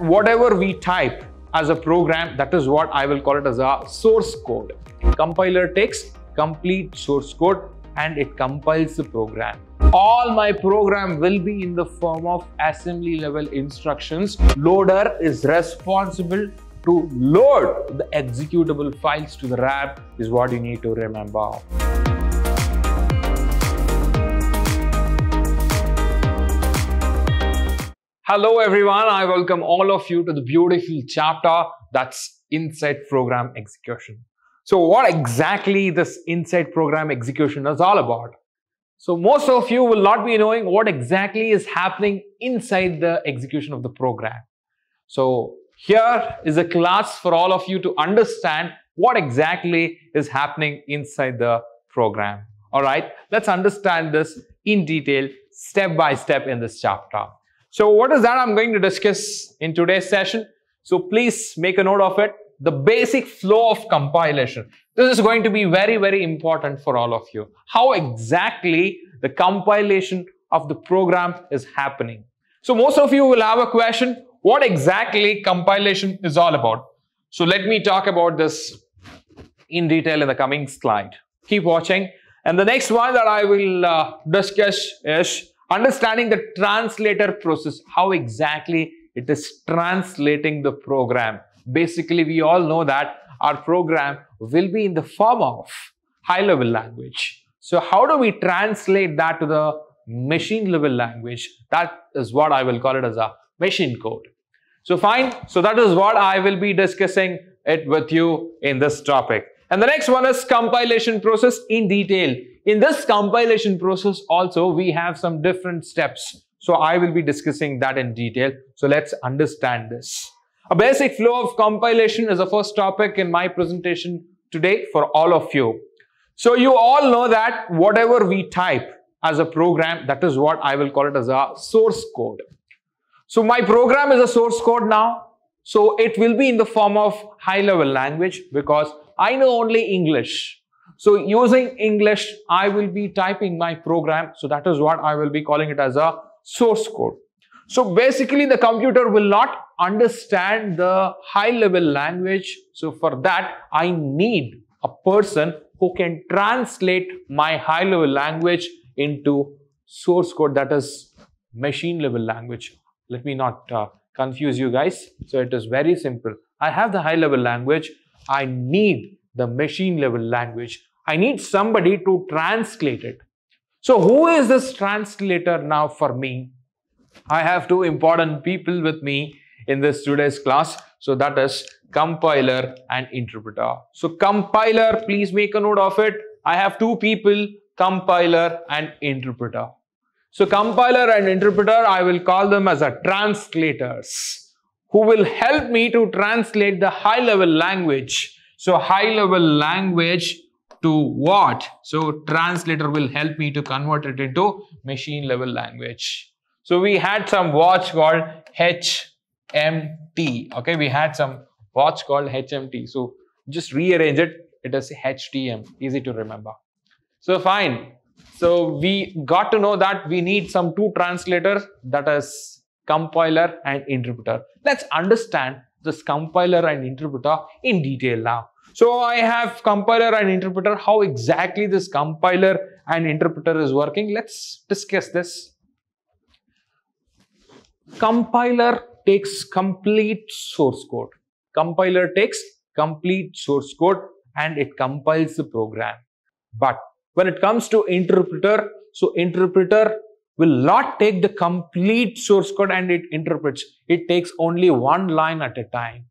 whatever we type as a program, that is what I will call it as a source code. Compiler takes complete source code and it compiles the program. All my program will be in the form of assembly level instructions. Loader is responsible to load the executable files to the RAM is what you need to remember. Hello everyone, I welcome all of you to the beautiful chapter that's Inside Program Execution. So what exactly this Inside Program Execution is all about? So most of you will not be knowing what exactly is happening inside the execution of the program. So here is a class for all of you to understand what exactly is happening inside the program. Alright, let's understand this in detail step by step in this chapter. So what is that I'm going to discuss in today's session? So please make a note of it. The basic flow of compilation. This is going to be very, very important for all of you. How exactly the compilation of the program is happening. So most of you will have a question, what exactly compilation is all about? So let me talk about this in detail in the coming slide. Keep watching. And the next one that I will uh, discuss is understanding the translator process, how exactly it is translating the program. Basically, we all know that our program will be in the form of high level language. So how do we translate that to the machine level language? That is what I will call it as a machine code. So fine. So that is what I will be discussing it with you in this topic. And the next one is compilation process in detail. In this compilation process also, we have some different steps. So I will be discussing that in detail. So let's understand this. A basic flow of compilation is the first topic in my presentation today for all of you. So you all know that whatever we type as a program, that is what I will call it as a source code. So my program is a source code now. So it will be in the form of high level language because I know only English. So using English, I will be typing my program. So that is what I will be calling it as a source code. So basically the computer will not understand the high level language. So for that, I need a person who can translate my high level language into source code that is machine level language. Let me not uh, confuse you guys. So it is very simple. I have the high level language. I need the machine level language. I need somebody to translate it. So who is this translator now for me? I have two important people with me in this today's class. So that is compiler and interpreter. So compiler, please make a note of it. I have two people, compiler and interpreter. So compiler and interpreter, I will call them as a translators who will help me to translate the high level language. So high level language to what? So translator will help me to convert it into machine level language. So we had some watch called HMT. Okay, we had some watch called HMT. So just rearrange it. It is HTM. Easy to remember. So fine. So we got to know that we need some two translators that is compiler and interpreter. Let's understand this compiler and interpreter in detail now. So I have compiler and interpreter, how exactly this compiler and interpreter is working. Let's discuss this. Compiler takes complete source code. Compiler takes complete source code and it compiles the program. But when it comes to interpreter, so interpreter will not take the complete source code and it interprets. It takes only one line at a time.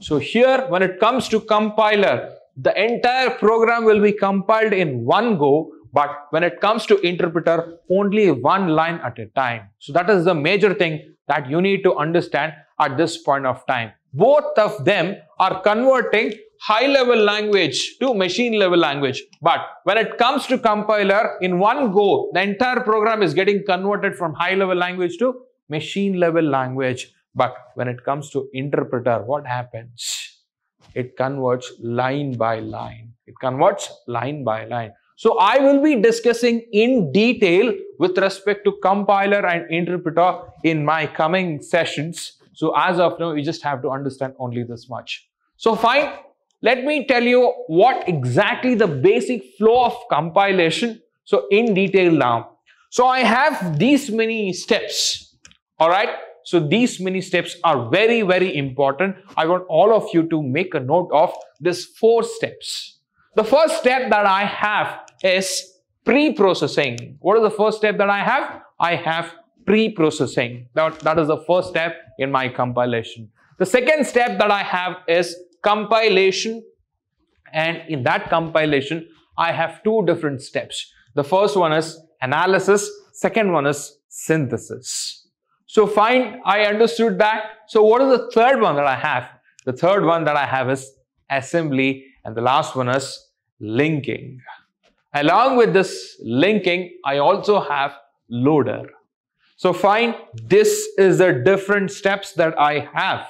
So here, when it comes to compiler, the entire program will be compiled in one go, but when it comes to interpreter, only one line at a time. So that is the major thing that you need to understand at this point of time. Both of them are converting high level language to machine level language. But when it comes to compiler, in one go, the entire program is getting converted from high level language to machine level language. But when it comes to interpreter, what happens? It converts line by line. It converts line by line. So I will be discussing in detail with respect to compiler and interpreter in my coming sessions. So as of now, you just have to understand only this much. So fine, let me tell you what exactly the basic flow of compilation. So in detail now. So I have these many steps. All right. So these many steps are very, very important. I want all of you to make a note of these four steps. The first step that I have is pre-processing. What is the first step that I have? I have pre-processing. That, that is the first step in my compilation. The second step that I have is compilation. And in that compilation, I have two different steps. The first one is analysis. Second one is synthesis. So fine, I understood that. So what is the third one that I have? The third one that I have is assembly and the last one is linking. Along with this linking, I also have loader. So fine, this is the different steps that I have.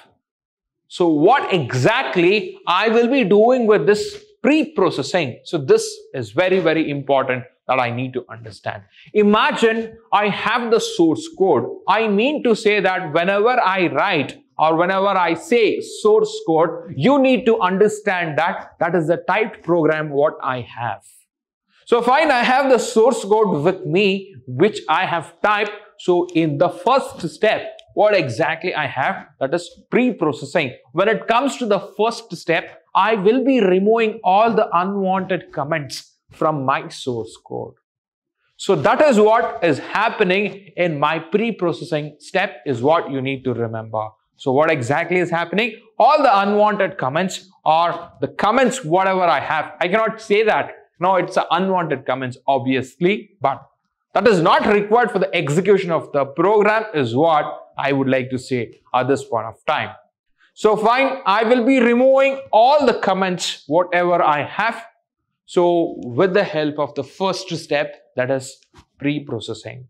So what exactly I will be doing with this pre-processing? So this is very, very important that I need to understand. Imagine I have the source code. I mean to say that whenever I write or whenever I say source code, you need to understand that that is the typed program what I have. So fine, I have the source code with me, which I have typed. So in the first step, what exactly I have, that is pre-processing. When it comes to the first step, I will be removing all the unwanted comments from my source code. So that is what is happening in my pre-processing step is what you need to remember. So what exactly is happening? All the unwanted comments or the comments whatever I have. I cannot say that No, it's unwanted comments obviously, but that is not required for the execution of the program is what I would like to say at this point of time. So fine, I will be removing all the comments, whatever I have. So with the help of the first step, that is pre-processing.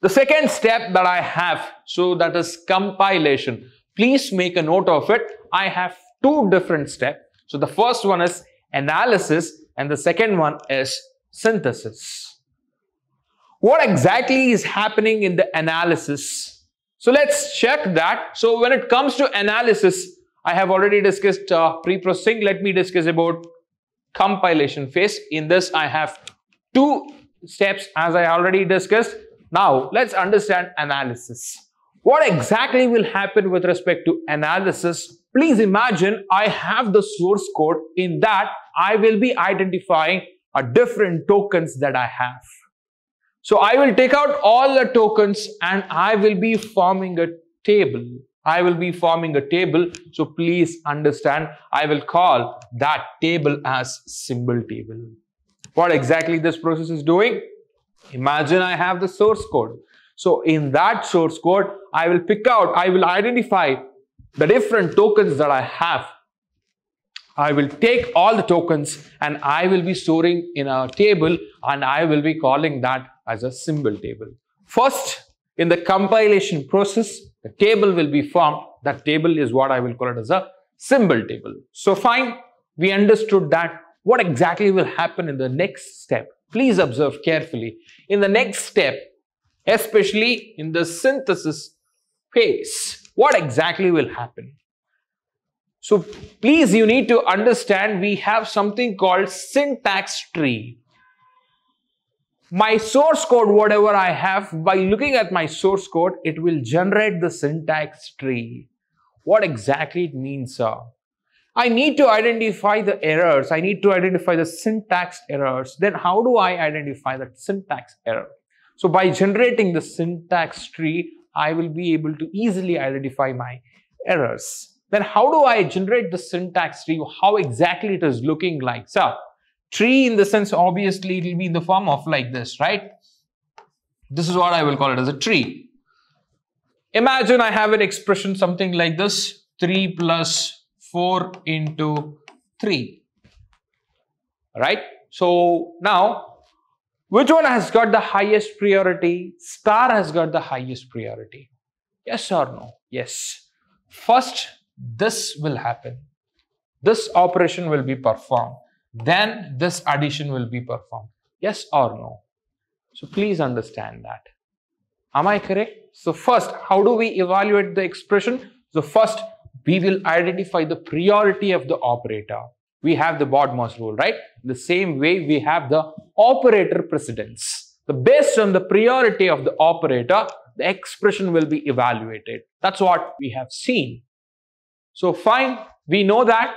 The second step that I have, so that is compilation. Please make a note of it. I have two different steps. So the first one is analysis and the second one is synthesis. What exactly is happening in the analysis? So let's check that. So when it comes to analysis, I have already discussed uh, pre-processing. Let me discuss about compilation phase. In this, I have two steps as I already discussed. Now, let's understand analysis. What exactly will happen with respect to analysis? Please imagine I have the source code. In that, I will be identifying a different tokens that I have. So I will take out all the tokens and I will be forming a table. I will be forming a table. So please understand, I will call that table as symbol table. What exactly this process is doing? Imagine I have the source code. So in that source code, I will pick out, I will identify the different tokens that I have. I will take all the tokens and I will be storing in a table and I will be calling that as a symbol table. First, in the compilation process, the table will be formed. That table is what I will call it as a symbol table. So fine, we understood that. What exactly will happen in the next step? Please observe carefully. In the next step, especially in the synthesis phase. What exactly will happen? So please you need to understand we have something called syntax tree. My source code, whatever I have, by looking at my source code, it will generate the syntax tree. What exactly it means, sir? I need to identify the errors. I need to identify the syntax errors. Then how do I identify that syntax error? So by generating the syntax tree, I will be able to easily identify my errors. Then how do I generate the syntax tree? How exactly it is looking like? So tree in the sense, obviously it will be in the form of like this, right? This is what I will call it as a tree. Imagine I have an expression something like this, 3 plus 4 into 3. Right? So now which one has got the highest priority? Star has got the highest priority. Yes or no? Yes. First, this will happen. This operation will be performed. Then this addition will be performed. Yes or no? So please understand that. Am I correct? So first, how do we evaluate the expression? So first, we will identify the priority of the operator. We have the BODMAS rule, right? The same way we have the operator precedence. So based on the priority of the operator, the expression will be evaluated. That's what we have seen. So fine, we know that.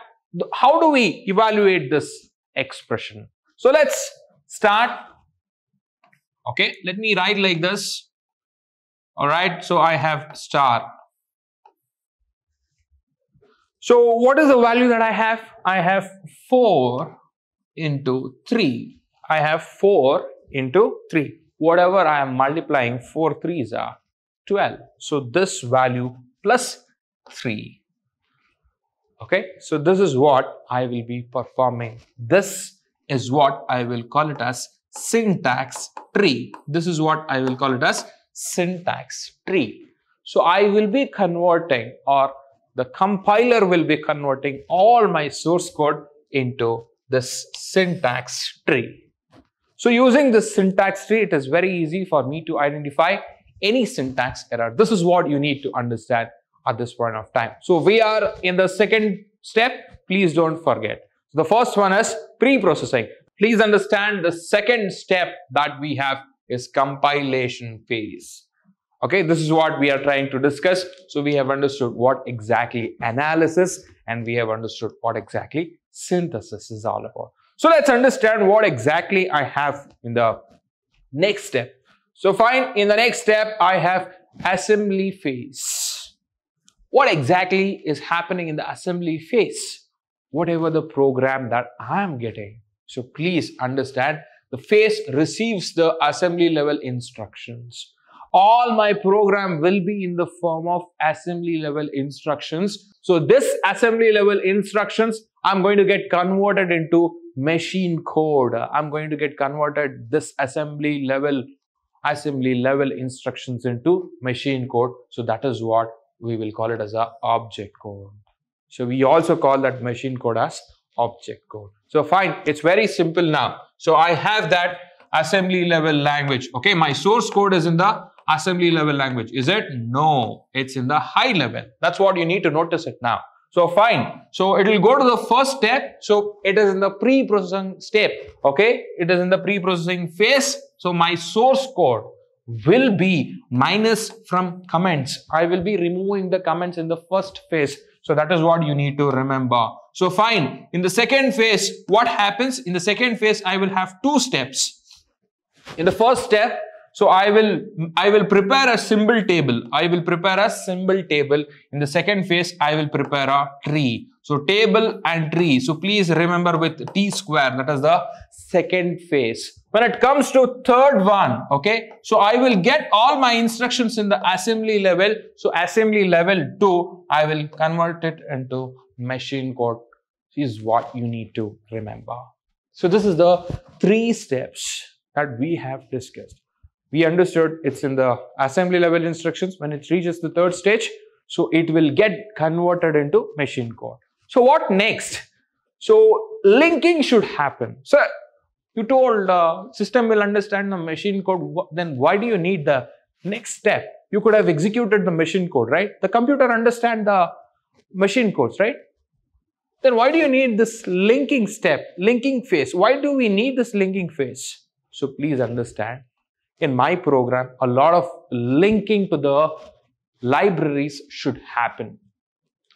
How do we evaluate this expression? So let's start. Okay, let me write like this. All right, so I have star. So what is the value that I have? I have 4 into 3. I have 4 into 3. Whatever I am multiplying, 4 3s are 12. So this value plus 3. Okay, so this is what I will be performing. This is what I will call it as syntax tree. This is what I will call it as syntax tree. So I will be converting or the compiler will be converting all my source code into this syntax tree. So using this syntax tree, it is very easy for me to identify any syntax error. This is what you need to understand at this point of time. So we are in the second step. Please don't forget. The first one is pre-processing. Please understand the second step that we have is compilation phase. Okay, this is what we are trying to discuss. So we have understood what exactly analysis and we have understood what exactly synthesis is all about. So let's understand what exactly I have in the next step. So fine, in the next step, I have assembly phase. What exactly is happening in the assembly phase? Whatever the program that I am getting. So please understand the phase receives the assembly level instructions all my program will be in the form of assembly level instructions. So this assembly level instructions, I'm going to get converted into machine code. I'm going to get converted this assembly level assembly level instructions into machine code. So that is what we will call it as a object code. So we also call that machine code as object code. So fine, it's very simple now. So I have that assembly level language. Okay, my source code is in the assembly level language. Is it? No, it's in the high level. That's what you need to notice it now. So fine. So it will go to the first step. So it is in the pre-processing step. Okay. It is in the pre-processing phase. So my source code will be minus from comments. I will be removing the comments in the first phase. So that is what you need to remember. So fine. In the second phase, what happens? In the second phase, I will have two steps. In the first step, so I will, I will prepare a symbol table. I will prepare a symbol table. In the second phase, I will prepare a tree. So table and tree. So please remember with T square, that is the second phase. When it comes to third one, okay, so I will get all my instructions in the assembly level. So assembly level 2, I will convert it into machine code. This is what you need to remember. So this is the three steps that we have discussed we understood it's in the assembly level instructions. When it reaches the third stage so it will get converted into machine code. So what next? So linking should happen. So you told uh, system will understand the machine code. Then why do you need the next step? You could have executed the machine code right? The computer understand the machine codes right? Then why do you need this linking step linking phase? Why do we need this linking phase? So please understand in my program, a lot of linking to the libraries should happen.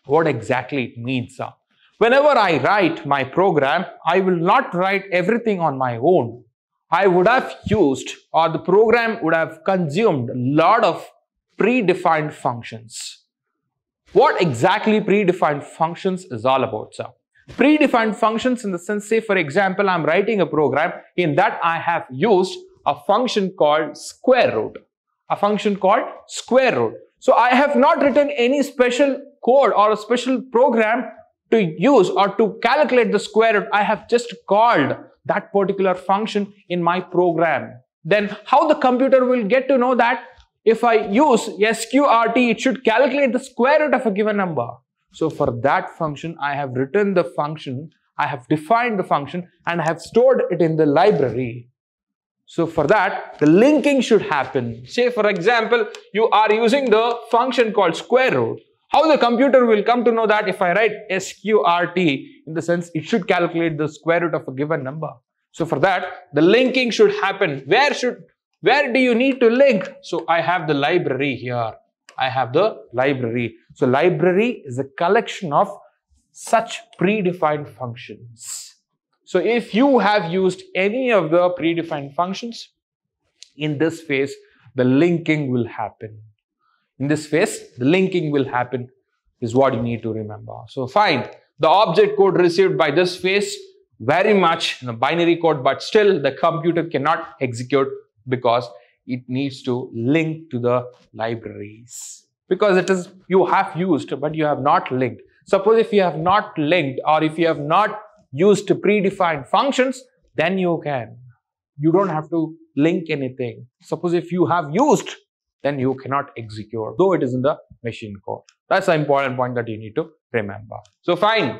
What exactly it means? Whenever I write my program, I will not write everything on my own. I would have used or the program would have consumed a lot of predefined functions. What exactly predefined functions is all about, sir? Predefined functions in the sense, say for example, I'm writing a program in that I have used a function called square root. A function called square root. So I have not written any special code or a special program to use or to calculate the square root. I have just called that particular function in my program. Then how the computer will get to know that if I use sqrt, it should calculate the square root of a given number. So for that function, I have written the function, I have defined the function and I have stored it in the library. So for that, the linking should happen. Say for example, you are using the function called square root. How the computer will come to know that if I write sqrt, in the sense it should calculate the square root of a given number. So for that, the linking should happen. Where should, where do you need to link? So I have the library here. I have the library. So library is a collection of such predefined functions. So if you have used any of the predefined functions, in this phase, the linking will happen. In this phase, the linking will happen is what you need to remember. So fine, the object code received by this phase very much in a binary code, but still the computer cannot execute because it needs to link to the libraries because it is you have used but you have not linked suppose if you have not linked or if you have not used to predefined functions then you can you don't have to link anything suppose if you have used then you cannot execute though it is in the machine code that's an important point that you need to remember so fine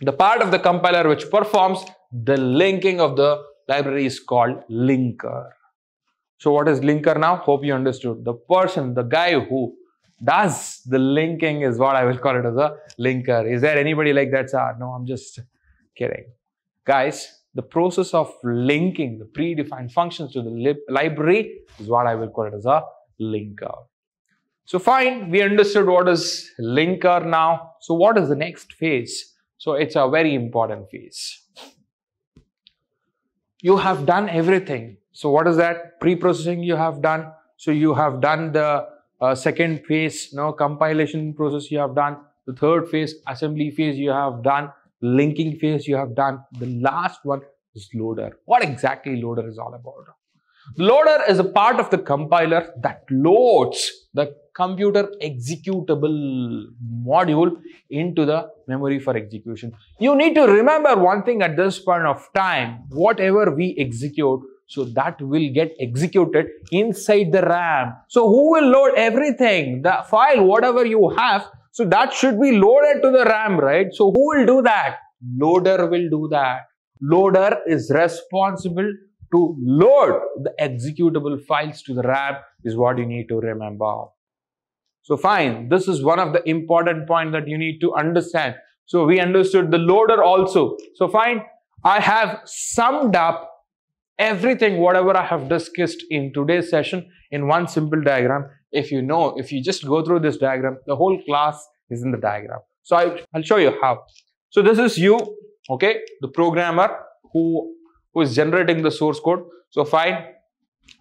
the part of the compiler which performs the linking of the library is called linker so what is linker now? Hope you understood. The person, the guy who does the linking is what I will call it as a linker. Is there anybody like that, sir? No, I'm just kidding. Guys, the process of linking the predefined functions to the li library is what I will call it as a linker. So fine, we understood what is linker now. So what is the next phase? So it's a very important phase. You have done everything so what is that? Pre-processing you have done. So you have done the uh, second phase, no compilation process you have done. The third phase, assembly phase you have done. Linking phase you have done. The last one is loader. What exactly loader is all about? Loader is a part of the compiler that loads the computer executable module into the memory for execution. You need to remember one thing at this point of time, whatever we execute, so that will get executed inside the RAM. So who will load everything? The file, whatever you have, so that should be loaded to the RAM, right? So who will do that? Loader will do that. Loader is responsible to load the executable files to the RAM is what you need to remember. So fine, this is one of the important points that you need to understand. So we understood the loader also. So fine, I have summed up everything whatever I have discussed in today's session in one simple diagram. If you know, if you just go through this diagram, the whole class is in the diagram. So I, I'll show you how. So this is you, okay, the programmer who, who is generating the source code. So fine,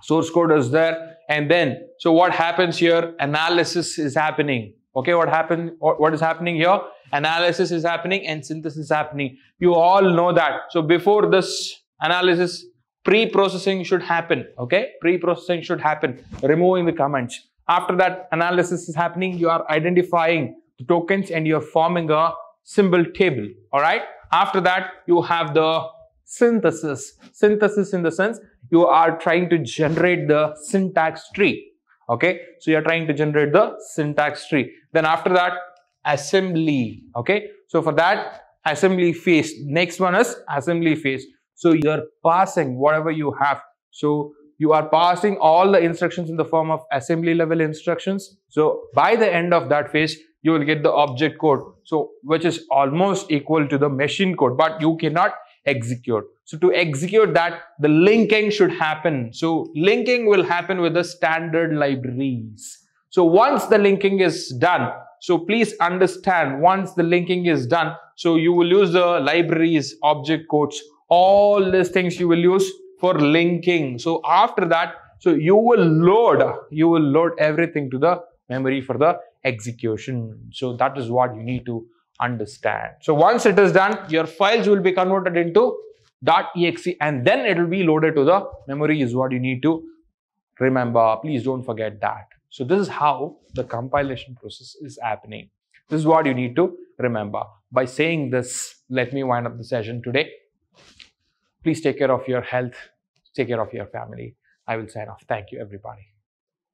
source code is there. And then, so what happens here? Analysis is happening. Okay, what happened? What is happening here? Analysis is happening and synthesis is happening. You all know that. So before this analysis, pre-processing should happen okay pre-processing should happen removing the comments after that analysis is happening you are identifying the tokens and you're forming a symbol table all right? After that you have the synthesis. Synthesis in the sense you are trying to generate the syntax tree okay? So you're trying to generate the syntax tree. Then after that assembly okay? So for that assembly phase. Next one is assembly phase. So you're passing whatever you have. So you are passing all the instructions in the form of assembly level instructions. So by the end of that phase, you will get the object code. So which is almost equal to the machine code, but you cannot execute. So to execute that, the linking should happen. So linking will happen with the standard libraries. So once the linking is done, so please understand once the linking is done, so you will use the libraries object codes all these things you will use for linking. So after that so you will load you will load everything to the memory for the execution. So that is what you need to understand. So once it is done your files will be converted into .exe and then it will be loaded to the memory is what you need to remember. Please don't forget that. So this is how the compilation process is happening. This is what you need to remember. By saying this let me wind up the session today Please take care of your health, take care of your family. I will sign off. Thank you, everybody.